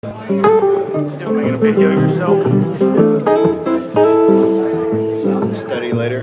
Still making a video yourself. Something to study later.